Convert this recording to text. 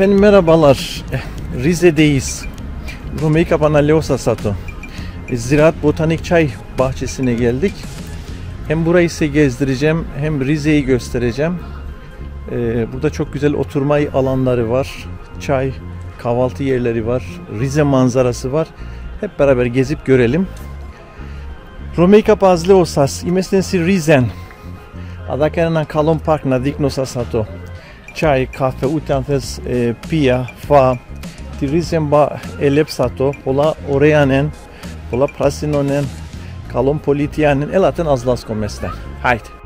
Efendim merhabalar. Eh, Rize'deyiz. Rumeyka Panaliosa Sato. Ziraat Botanik Çay Bahçesi'ne geldik. Hem burayı size gezdireceğim hem Rize'yi göstereceğim. Ee, burada çok güzel oturma alanları var. Çay, kahvaltı yerleri var. Rize manzarası var. Hep beraber gezip görelim. Rumeyka Panaliosa, imesnesi Rizen. Adakere na Kalon Park na Diknosa Sato. Çay, kahve, utantes, e, pia, fa, ba elep sato, pola oreanen, pola prasinonen, kalon politianen, elaten azlas komesler. Haydi.